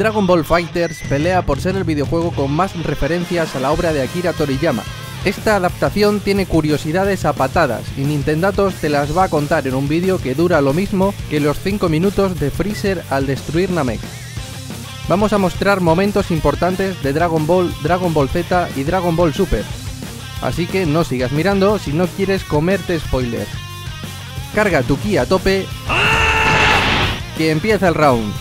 Dragon Ball Fighters pelea por ser el videojuego con más referencias a la obra de Akira Toriyama, esta adaptación tiene curiosidades a patadas y Nintendatos te las va a contar en un vídeo que dura lo mismo que los 5 minutos de Freezer al destruir Namek. Vamos a mostrar momentos importantes de Dragon Ball, Dragon Ball Z y Dragon Ball Super. Así que no sigas mirando si no quieres comerte spoilers. Carga tu ki a tope. Que empieza el round.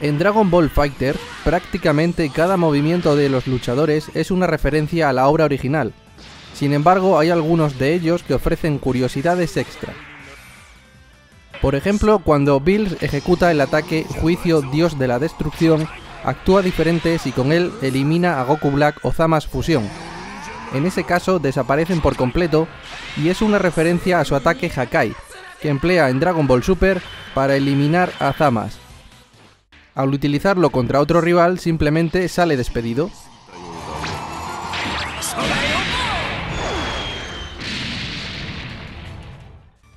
En Dragon Ball Fighter, prácticamente cada movimiento de los luchadores es una referencia a la obra original. Sin embargo, hay algunos de ellos que ofrecen curiosidades extra. Por ejemplo, cuando Bills ejecuta el ataque Juicio Dios de la Destrucción, actúa diferente si con él elimina a Goku Black o Zamas Fusión. En ese caso desaparecen por completo y es una referencia a su ataque Hakai, que emplea en Dragon Ball Super para eliminar a Zamas. Al utilizarlo contra otro rival simplemente sale despedido.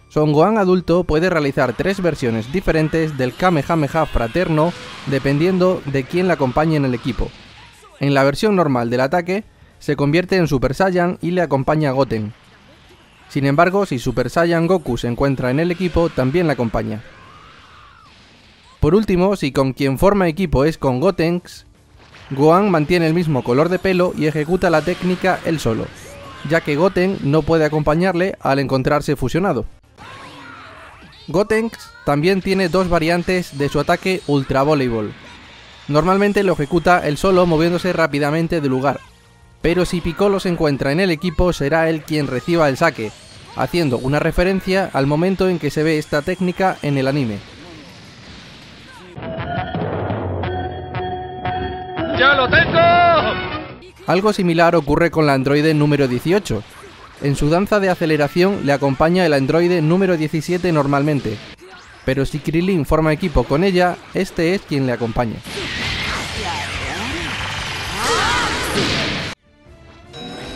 Son Gohan adulto puede realizar tres versiones diferentes del Kamehameha fraterno dependiendo de quién le acompañe en el equipo. En la versión normal del ataque, se convierte en Super Saiyan y le acompaña Goten. Sin embargo, si Super Saiyan Goku se encuentra en el equipo, también le acompaña. Por último, si con quien forma equipo es con Gotenks, Gohan mantiene el mismo color de pelo y ejecuta la técnica él solo, ya que Goten no puede acompañarle al encontrarse fusionado. Gotenks también tiene dos variantes de su ataque Ultra Volleyball. Normalmente lo ejecuta él solo moviéndose rápidamente de lugar, pero si Piccolo se encuentra en el equipo será él quien reciba el saque, haciendo una referencia al momento en que se ve esta técnica en el anime. ¡Ya lo tengo! Algo similar ocurre con la androide número 18. En su danza de aceleración le acompaña el androide número 17 normalmente, pero si Krillin forma equipo con ella, este es quien le acompaña.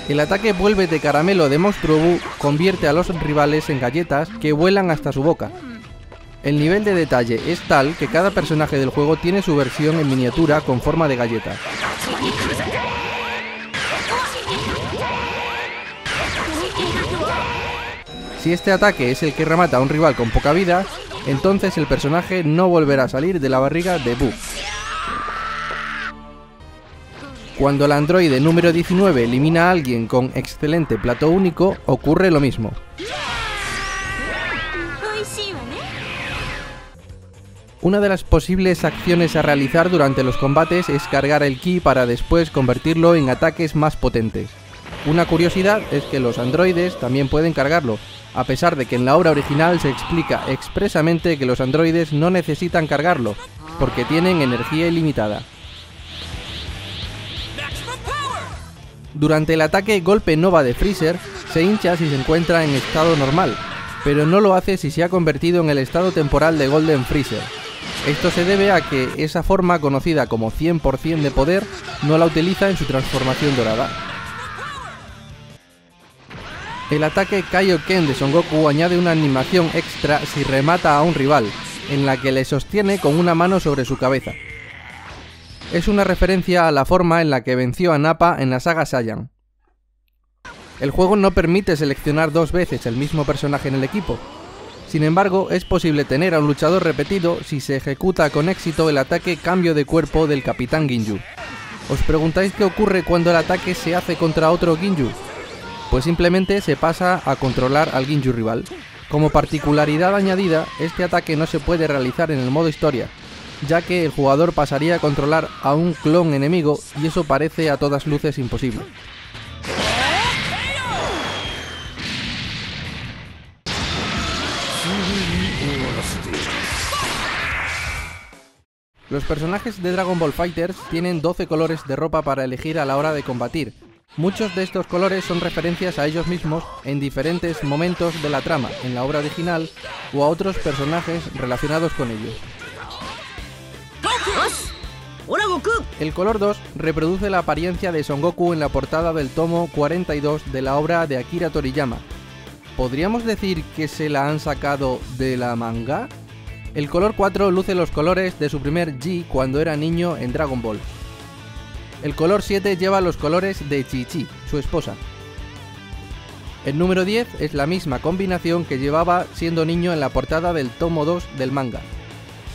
El ataque vuelve de caramelo de Monstruo Buu convierte a los rivales en galletas que vuelan hasta su boca. El nivel de detalle es tal que cada personaje del juego tiene su versión en miniatura con forma de galleta. Si este ataque es el que remata a un rival con poca vida, entonces el personaje no volverá a salir de la barriga de Buu. Cuando el androide número 19 elimina a alguien con excelente plato único, ocurre lo mismo. Una de las posibles acciones a realizar durante los combates es cargar el ki para después convertirlo en ataques más potentes. Una curiosidad es que los androides también pueden cargarlo, a pesar de que en la obra original se explica expresamente que los androides no necesitan cargarlo, porque tienen energía ilimitada. Durante el ataque Golpe Nova de Freezer, se hincha si se encuentra en estado normal, pero no lo hace si se ha convertido en el estado temporal de Golden Freezer. Esto se debe a que esa forma conocida como 100% de poder no la utiliza en su transformación dorada. El ataque Kaioken de Son Goku añade una animación extra si remata a un rival, en la que le sostiene con una mano sobre su cabeza. Es una referencia a la forma en la que venció a Nappa en la saga Saiyan. El juego no permite seleccionar dos veces el mismo personaje en el equipo. Sin embargo, es posible tener a un luchador repetido si se ejecuta con éxito el ataque cambio de cuerpo del Capitán Ginyu. ¿Os preguntáis qué ocurre cuando el ataque se hace contra otro Ginyu? Pues simplemente se pasa a controlar al Ginyu rival. Como particularidad añadida, este ataque no se puede realizar en el modo historia, ya que el jugador pasaría a controlar a un clon enemigo y eso parece a todas luces imposible. Los personajes de Dragon Ball Fighters tienen 12 colores de ropa para elegir a la hora de combatir. Muchos de estos colores son referencias a ellos mismos en diferentes momentos de la trama, en la obra original, o a otros personajes relacionados con ellos. El color 2 reproduce la apariencia de Son Goku en la portada del tomo 42 de la obra de Akira Toriyama. ¿Podríamos decir que se la han sacado de la manga? El color 4 luce los colores de su primer G cuando era niño en Dragon Ball. El color 7 lleva los colores de Chi-Chi, su esposa. El número 10 es la misma combinación que llevaba siendo niño en la portada del tomo 2 del manga.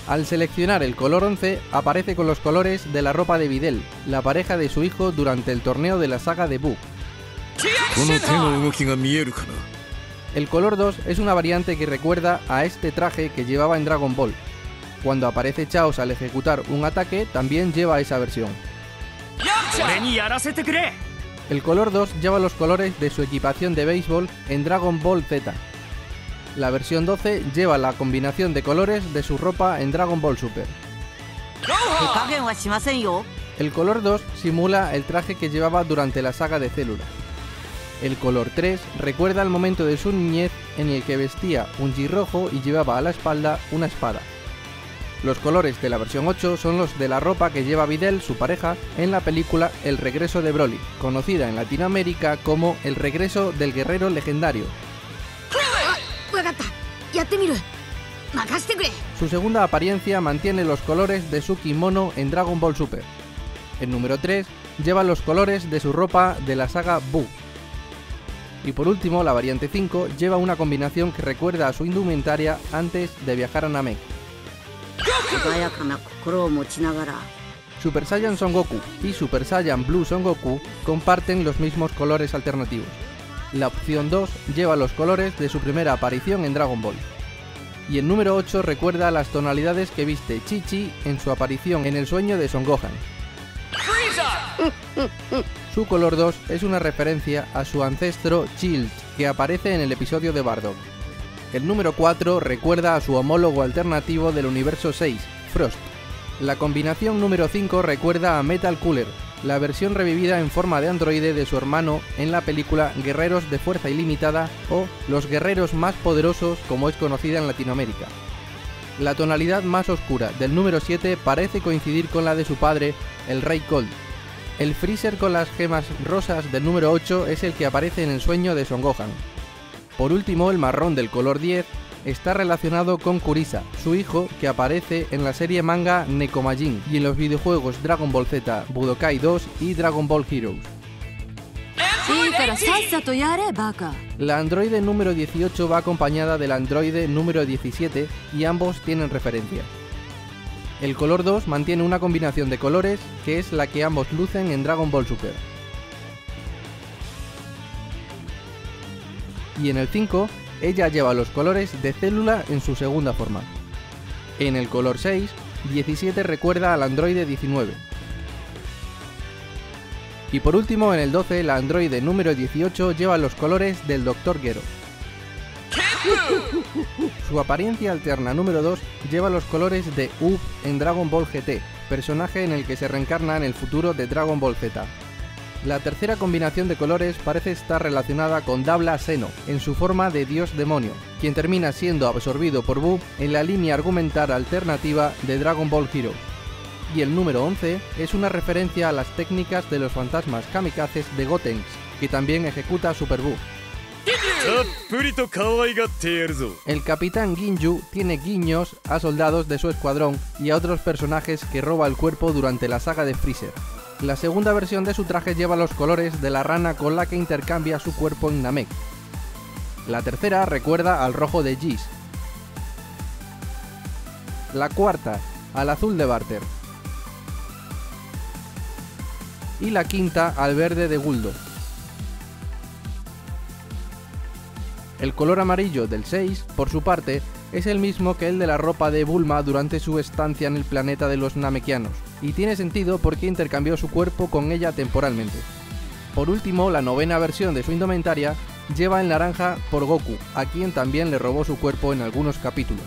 Al seleccionar el color 11 aparece con los colores de la ropa de Videl, la pareja de su hijo durante el torneo de la saga de Buu. El color 2 es una variante que recuerda a este traje que llevaba en Dragon Ball. Cuando aparece Chaos al ejecutar un ataque, también lleva esa versión. El color 2 lleva los colores de su equipación de béisbol en Dragon Ball Z. La versión 12 lleva la combinación de colores de su ropa en Dragon Ball Super. El color 2 simula el traje que llevaba durante la saga de Célula. El color 3 recuerda el momento de su niñez en el que vestía un G rojo y llevaba a la espalda una espada. Los colores de la versión 8 son los de la ropa que lleva Videl, su pareja, en la película El regreso de Broly, conocida en Latinoamérica como El regreso del guerrero legendario. Su segunda apariencia mantiene los colores de su kimono en Dragon Ball Super. El número 3 lleva los colores de su ropa de la saga Buu, y por último, la variante 5 lleva una combinación que recuerda a su indumentaria antes de viajar a Namek. Super Saiyan Son Goku y Super Saiyan Blue Son Goku comparten los mismos colores alternativos. La opción 2 lleva los colores de su primera aparición en Dragon Ball. Y el número 8 recuerda las tonalidades que viste Chichi en su aparición en el sueño de Son Gohan. Su color 2 es una referencia a su ancestro Child, que aparece en el episodio de Bardock. El número 4 recuerda a su homólogo alternativo del universo 6, Frost. La combinación número 5 recuerda a Metal Cooler, la versión revivida en forma de androide de su hermano en la película Guerreros de Fuerza Ilimitada o Los Guerreros Más Poderosos como es conocida en Latinoamérica. La tonalidad más oscura del número 7 parece coincidir con la de su padre, el Rey Cold, el freezer con las gemas rosas del número 8 es el que aparece en el sueño de Son Gohan. Por último, el marrón del color 10 está relacionado con Kurisa, su hijo que aparece en la serie manga Nekomajin y en los videojuegos Dragon Ball Z, Budokai 2 y Dragon Ball Heroes. La androide número 18 va acompañada del androide número 17 y ambos tienen referencia. El color 2 mantiene una combinación de colores que es la que ambos lucen en Dragon Ball Super. Y en el 5, ella lleva los colores de célula en su segunda forma. En el color 6, 17 recuerda al androide 19. Y por último, en el 12, la androide número 18 lleva los colores del Dr. Gero. Su apariencia alterna número 2 lleva los colores de Up en Dragon Ball GT, personaje en el que se reencarna en el futuro de Dragon Ball Z. La tercera combinación de colores parece estar relacionada con Dabla Seno, en su forma de dios demonio, quien termina siendo absorbido por Buu en la línea argumental alternativa de Dragon Ball Heroes. Y el número 11 es una referencia a las técnicas de los fantasmas kamikazes de Gotenks, que también ejecuta Super Buu. El capitán Ginju tiene guiños a soldados de su escuadrón y a otros personajes que roba el cuerpo durante la saga de Freezer. La segunda versión de su traje lleva los colores de la rana con la que intercambia su cuerpo en Namek. La tercera recuerda al rojo de Jis. La cuarta, al azul de Barter. Y la quinta, al verde de Guldo. El color amarillo del 6, por su parte, es el mismo que el de la ropa de Bulma durante su estancia en el planeta de los Namekianos, y tiene sentido porque intercambió su cuerpo con ella temporalmente. Por último, la novena versión de su indumentaria lleva el naranja por Goku, a quien también le robó su cuerpo en algunos capítulos.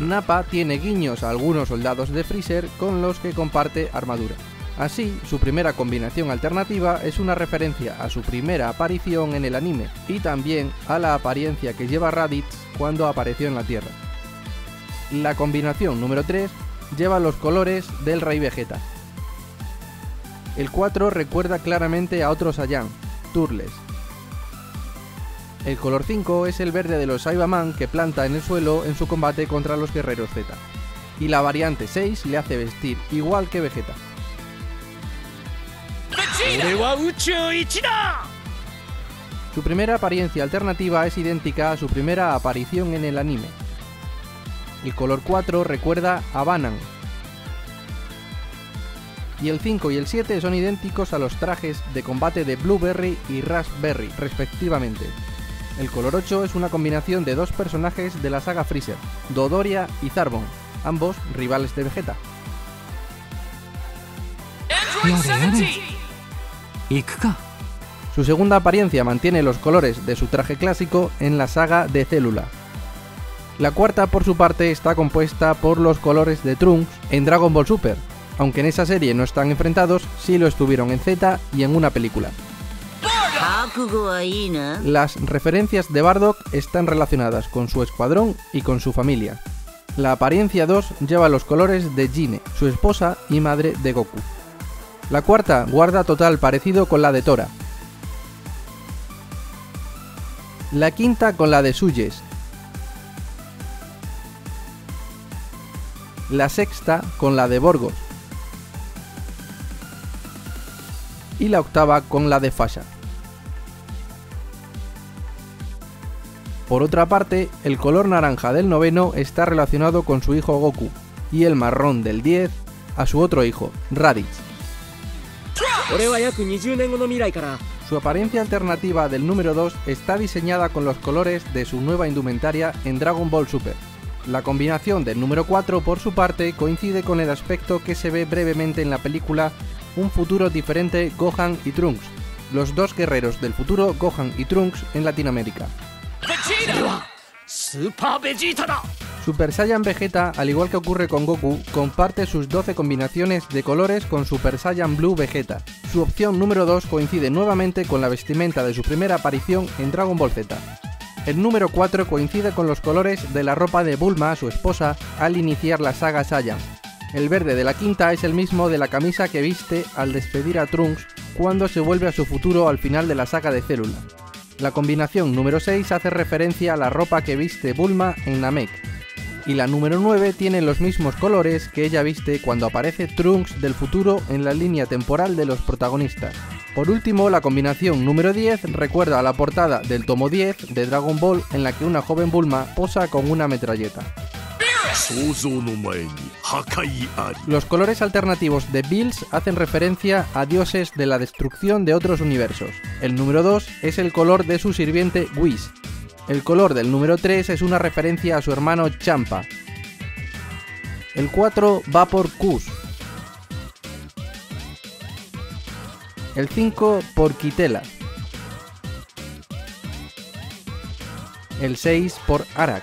Nappa tiene guiños a algunos soldados de Freezer con los que comparte armadura. Así, su primera combinación alternativa es una referencia a su primera aparición en el anime y también a la apariencia que lleva Raditz cuando apareció en la Tierra. La combinación número 3 lleva los colores del Rey Vegeta. El 4 recuerda claramente a otros Saiyan, Turles. El color 5 es el verde de los Saibaman que planta en el suelo en su combate contra los guerreros Z. Y la variante 6 le hace vestir igual que Vegeta. Su primera apariencia alternativa es idéntica a su primera aparición en el anime. El color 4 recuerda a Banan. Y el 5 y el 7 son idénticos a los trajes de combate de Blueberry y Raspberry, respectivamente. El color 8 es una combinación de dos personajes de la saga Freezer, Dodoria y Zarbon, ambos rivales de Vegeta. Android 17. Su segunda apariencia mantiene los colores de su traje clásico en la saga de Célula. La cuarta, por su parte, está compuesta por los colores de Trunks en Dragon Ball Super, aunque en esa serie no están enfrentados, sí lo estuvieron en Z y en una película. Las referencias de Bardock están relacionadas con su escuadrón y con su familia. La apariencia 2 lleva los colores de Jine, su esposa y madre de Goku. La cuarta guarda total parecido con la de Tora. La quinta con la de Suyes. La sexta con la de Borgos. Y la octava con la de Fasha. Por otra parte, el color naranja del noveno está relacionado con su hijo Goku, y el marrón del 10 a su otro hijo, Raditz. Su apariencia alternativa del número 2 está diseñada con los colores de su nueva indumentaria en Dragon Ball Super. La combinación del número 4 por su parte coincide con el aspecto que se ve brevemente en la película Un futuro diferente Gohan y Trunks, los dos guerreros del futuro Gohan y Trunks en Latinoamérica. ¡Vegeta! ¡Super Vegeta! Super Saiyan Vegeta, al igual que ocurre con Goku, comparte sus 12 combinaciones de colores con Super Saiyan Blue Vegeta. Su opción número 2 coincide nuevamente con la vestimenta de su primera aparición en Dragon Ball Z. El número 4 coincide con los colores de la ropa de Bulma, su esposa, al iniciar la saga Saiyan. El verde de la quinta es el mismo de la camisa que viste al despedir a Trunks cuando se vuelve a su futuro al final de la saga de Célula. La combinación número 6 hace referencia a la ropa que viste Bulma en Namek y la número 9 tiene los mismos colores que ella viste cuando aparece Trunks del futuro en la línea temporal de los protagonistas. Por último, la combinación número 10 recuerda a la portada del tomo 10 de Dragon Ball en la que una joven Bulma posa con una metralleta. Los colores alternativos de Bills hacen referencia a dioses de la destrucción de otros universos. El número 2 es el color de su sirviente Whis, el color del número 3 es una referencia a su hermano Champa. El 4 va por Kus. El 5 por Kitela. El 6 por Arak.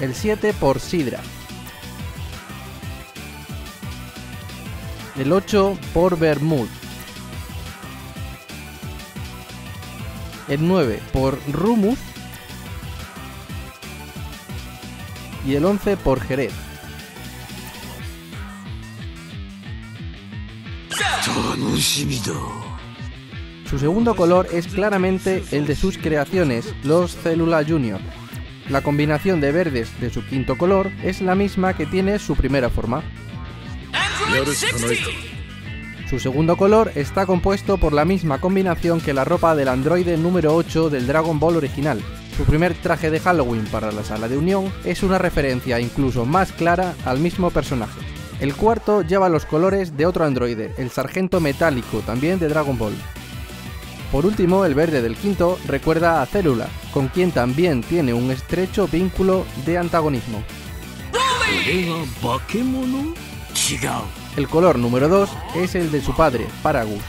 El 7 por Sidra. El 8 por Bermud. el 9 por Rumu y el 11 por Jerez. Su segundo color es claramente el de sus creaciones, los Célula Junior. La combinación de verdes de su quinto color es la misma que tiene su primera forma. Su segundo color está compuesto por la misma combinación que la ropa del androide número 8 del Dragon Ball original. Su primer traje de Halloween para la sala de unión es una referencia incluso más clara al mismo personaje. El cuarto lleva los colores de otro androide, el sargento metálico, también de Dragon Ball. Por último, el verde del quinto recuerda a Célula, con quien también tiene un estrecho vínculo de antagonismo. El color número 2 es el de su padre, Paragus,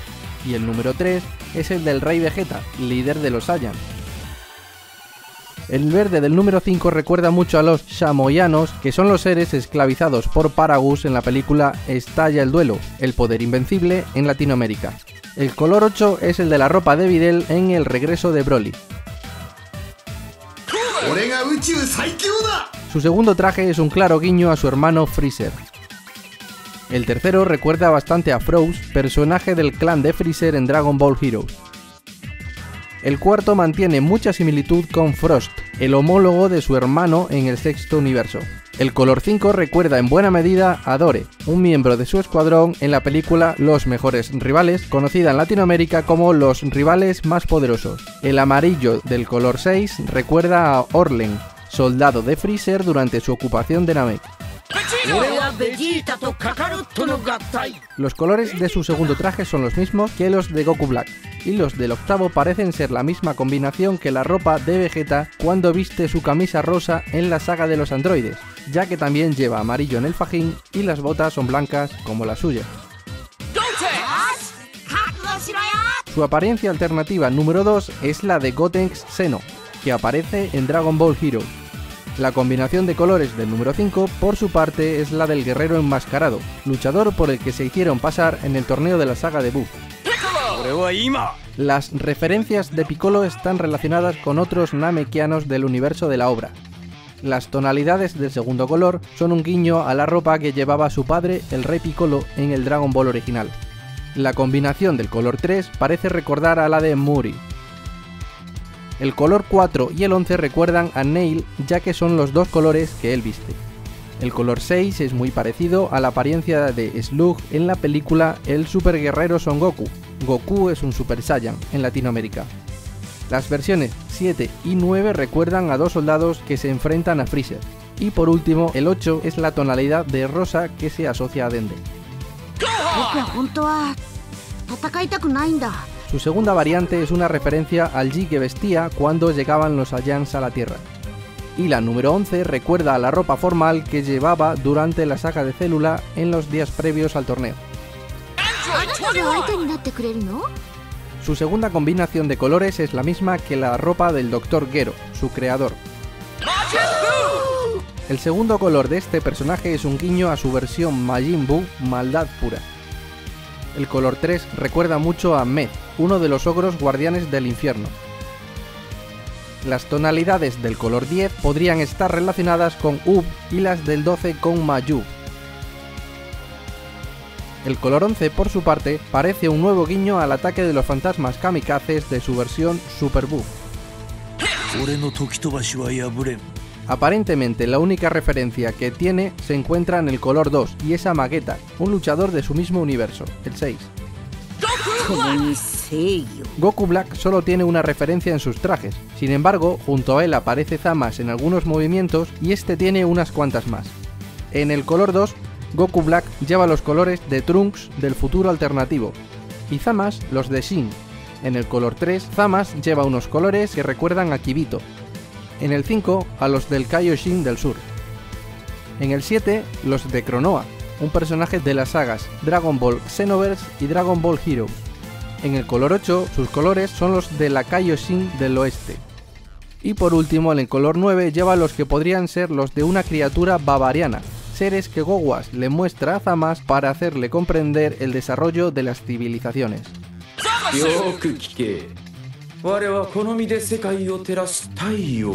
y el número 3 es el del rey Vegeta, líder de los Saiyan. El verde del número 5 recuerda mucho a los Shamoyanos, que son los seres esclavizados por Paragus en la película Estalla el duelo, el poder invencible en Latinoamérica. El color 8 es el de la ropa de Videl en El regreso de Broly. Su segundo traje es un claro guiño a su hermano Freezer. El tercero recuerda bastante a Froze, personaje del clan de Freezer en Dragon Ball Heroes. El cuarto mantiene mucha similitud con Frost, el homólogo de su hermano en el sexto universo. El color 5 recuerda en buena medida a Dore, un miembro de su escuadrón en la película Los Mejores Rivales, conocida en Latinoamérica como Los Rivales Más Poderosos. El amarillo del color 6 recuerda a Orlen, soldado de Freezer durante su ocupación de Namek. Los colores de su segundo traje son los mismos que los de Goku Black, y los del octavo parecen ser la misma combinación que la ropa de Vegeta cuando viste su camisa rosa en la saga de los androides, ya que también lleva amarillo en el fajín y las botas son blancas como la suya. Su apariencia alternativa número 2 es la de Gotenks Seno, que aparece en Dragon Ball Hero. La combinación de colores del número 5, por su parte, es la del guerrero enmascarado, luchador por el que se hicieron pasar en el torneo de la saga de Buu. Las referencias de Piccolo están relacionadas con otros namekianos del universo de la obra. Las tonalidades del segundo color son un guiño a la ropa que llevaba su padre, el rey Piccolo, en el Dragon Ball original. La combinación del color 3 parece recordar a la de Muri, el color 4 y el 11 recuerdan a Neil ya que son los dos colores que él viste. El color 6 es muy parecido a la apariencia de Slug en la película El Super Guerrero Son Goku. Goku es un Super Saiyan en Latinoamérica. Las versiones 7 y 9 recuerdan a dos soldados que se enfrentan a Freezer. Y por último, el 8 es la tonalidad de rosa que se asocia a Dende. Su segunda variante es una referencia al Ji que vestía cuando llegaban los Saiyans a la Tierra. Y la número 11 recuerda a la ropa formal que llevaba durante la saga de Célula en los días previos al torneo. Su segunda combinación de colores es la misma que la ropa del Dr. Gero, su creador. El segundo color de este personaje es un guiño a su versión Majin Buu, maldad pura. El color 3 recuerda mucho a Meth, uno de los ogros guardianes del infierno. Las tonalidades del color 10 podrían estar relacionadas con Ub y las del 12 con Mayu. El color 11, por su parte, parece un nuevo guiño al ataque de los fantasmas kamikazes de su versión Super Buu. Aparentemente la única referencia que tiene se encuentra en el color 2 y es a Magueta, un luchador de su mismo universo, el 6. Goku Black solo tiene una referencia en sus trajes, sin embargo, junto a él aparece Zamas en algunos movimientos y este tiene unas cuantas más. En el color 2, Goku Black lleva los colores de Trunks del futuro alternativo, y Zamas los de Shin. En el color 3, Zamas lleva unos colores que recuerdan a Kibito. En el 5, a los del Kaioshin del sur. En el 7, los de Cronoa, un personaje de las sagas Dragon Ball Xenoverse y Dragon Ball Heroes. En el color 8, sus colores son los de la Kaioshin del oeste. Y por último, en el color 9 lleva los que podrían ser los de una criatura bavariana, seres que Gowas le muestra a Zamas para hacerle comprender el desarrollo de las civilizaciones.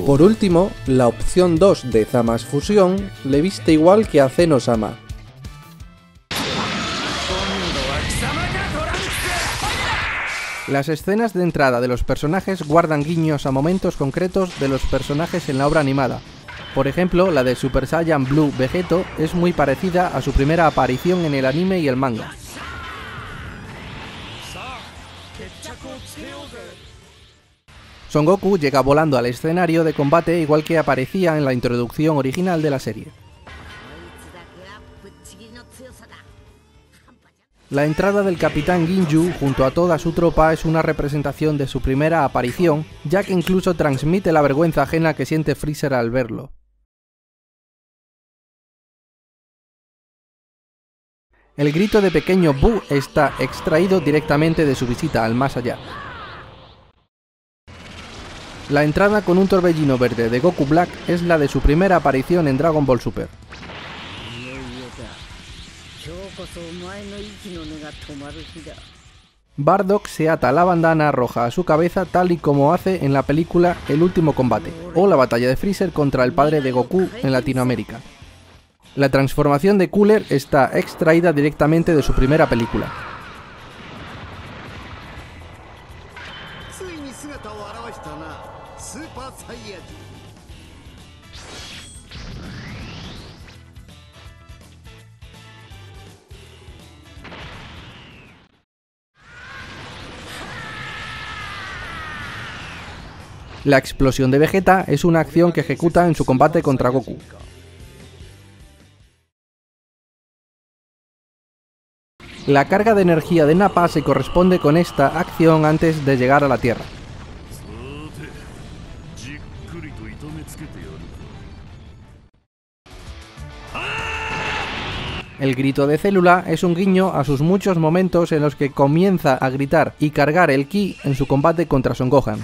Por último, la opción 2 de Zamas Fusión le viste igual que a Zenosama, Las escenas de entrada de los personajes guardan guiños a momentos concretos de los personajes en la obra animada. Por ejemplo, la de Super Saiyan Blue Vegeto es muy parecida a su primera aparición en el anime y el manga. Son Goku llega volando al escenario de combate igual que aparecía en la introducción original de la serie. La entrada del capitán Ginju junto a toda su tropa es una representación de su primera aparición, ya que incluso transmite la vergüenza ajena que siente Freezer al verlo. El grito de pequeño Boo está extraído directamente de su visita al más allá. La entrada con un torbellino verde de Goku Black es la de su primera aparición en Dragon Ball Super. Bardock se ata la bandana roja a su cabeza tal y como hace en la película El último combate o la batalla de Freezer contra el padre de Goku en Latinoamérica. La transformación de Cooler está extraída directamente de su primera película, いに姿を現したなスーパーサイヤ人 La explosión de Vegeta es una acción que ejecuta en su combate contra Goku. La carga de energía de Napa se corresponde con esta acción antes de llegar a la Tierra. El grito de célula es un guiño a sus muchos momentos en los que comienza a gritar y cargar el ki en su combate contra Son Gohan.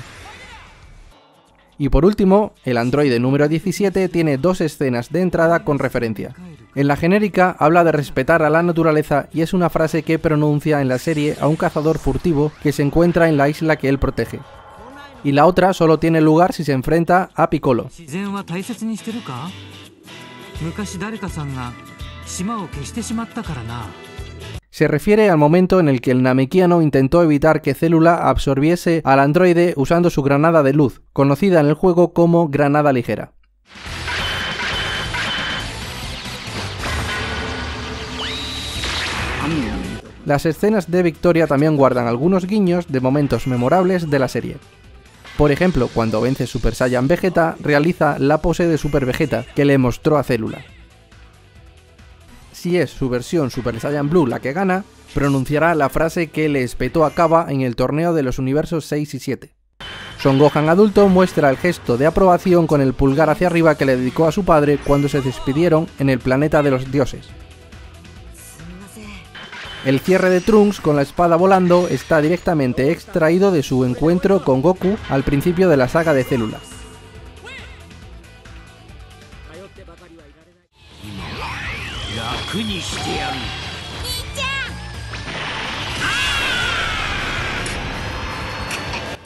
Y por último, el androide número 17 tiene dos escenas de entrada con referencia. En la genérica habla de respetar a la naturaleza y es una frase que pronuncia en la serie a un cazador furtivo que se encuentra en la isla que él protege. Y la otra solo tiene lugar si se enfrenta a Piccolo. Se refiere al momento en el que el Namekiano intentó evitar que Célula absorbiese al androide usando su granada de luz, conocida en el juego como granada ligera. Las escenas de victoria también guardan algunos guiños de momentos memorables de la serie. Por ejemplo, cuando vence Super Saiyan Vegeta, realiza la pose de Super Vegeta que le mostró a Célula si es su versión Super Saiyan Blue la que gana, pronunciará la frase que le espetó a Kaba en el torneo de los universos 6 y 7. Son Gohan adulto muestra el gesto de aprobación con el pulgar hacia arriba que le dedicó a su padre cuando se despidieron en el planeta de los dioses. El cierre de Trunks con la espada volando está directamente extraído de su encuentro con Goku al principio de la saga de Célula.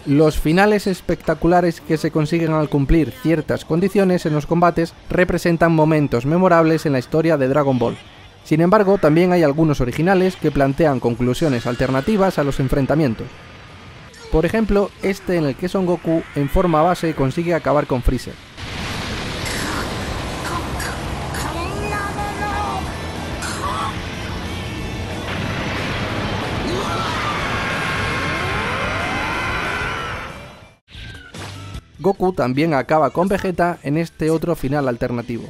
Los finales espectaculares que se consiguen al cumplir ciertas condiciones en los combates representan momentos memorables en la historia de Dragon Ball. Sin embargo, también hay algunos originales que plantean conclusiones alternativas a los enfrentamientos. Por ejemplo, este en el que Son Goku en forma base consigue acabar con Freezer. Goku también acaba con Vegeta en este otro final alternativo.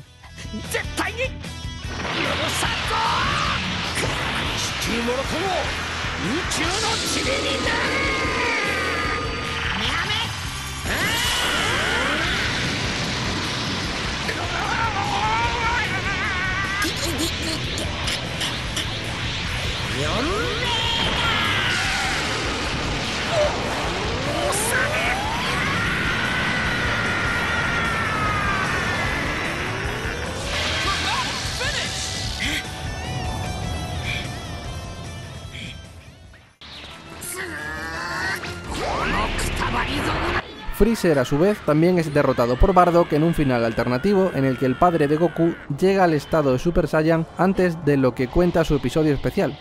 者とも宇宙の塵になれやる Freezer a su vez también es derrotado por Bardock en un final alternativo en el que el padre de Goku llega al estado de Super Saiyan antes de lo que cuenta su episodio especial.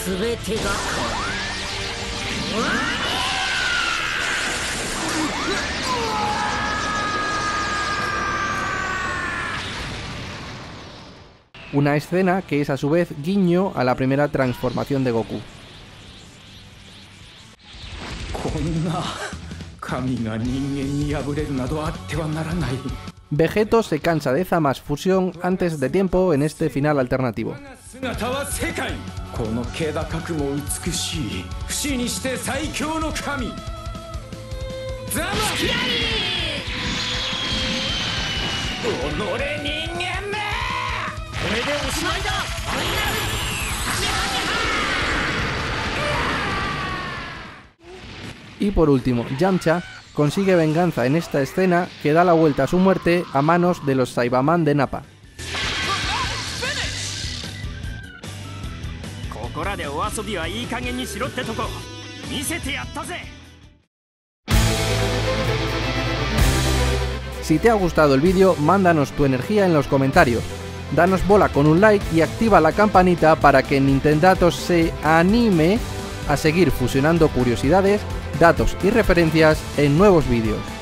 情けねえあいつらの敵を撃つのは俺だ俺が俺が貴様を倒すこれで全てが変わる Una escena que es a su vez guiño a la primera transformación de Goku. Vegeto se cansa de Zamas fusión antes de tiempo en este final alternativo. Y por último, Yamcha consigue venganza en esta escena que da la vuelta a su muerte a manos de los Saibaman de Napa. Si te ha gustado el vídeo, mándanos tu energía en los comentarios. Danos bola con un like y activa la campanita para que Nintendatos se anime a seguir fusionando curiosidades datos y referencias en nuevos vídeos.